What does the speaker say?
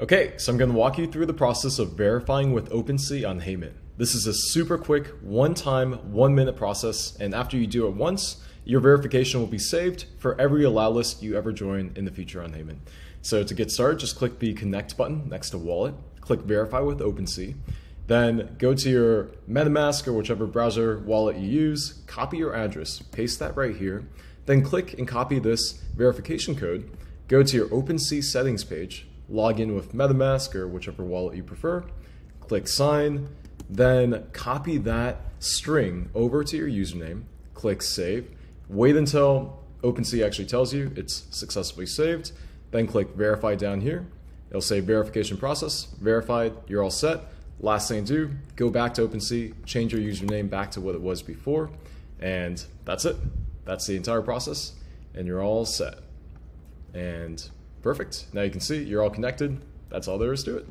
Okay, so I'm going to walk you through the process of verifying with OpenSea on HeyMint. This is a super quick, one-time, one-minute process, and after you do it once, your verification will be saved for every allow list you ever join in the future on HeyMint. So to get started, just click the connect button next to wallet, click verify with OpenSea, then go to your MetaMask or whichever browser wallet you use, copy your address, paste that right here, then click and copy this verification code, go to your OpenSea settings page, log in with MetaMask or whichever wallet you prefer, click sign, then copy that string over to your username, click save, wait until OpenSea actually tells you it's successfully saved, then click verify down here. It'll say verification process, verified, you're all set. Last thing to do, go back to OpenSea, change your username back to what it was before, and that's it. That's the entire process, and you're all set. And Perfect. Now you can see you're all connected. That's all there is to it.